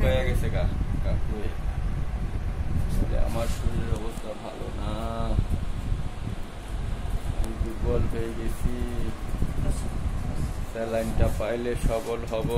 হয়ে গেছে গা কাকু আচ্ছা। আমার শরীরের অবস্থা ভালো না। আমি দুর্বল হয়ে গেছি। আচ্ছা। স্যালাইনটা পাইলে সবল হব।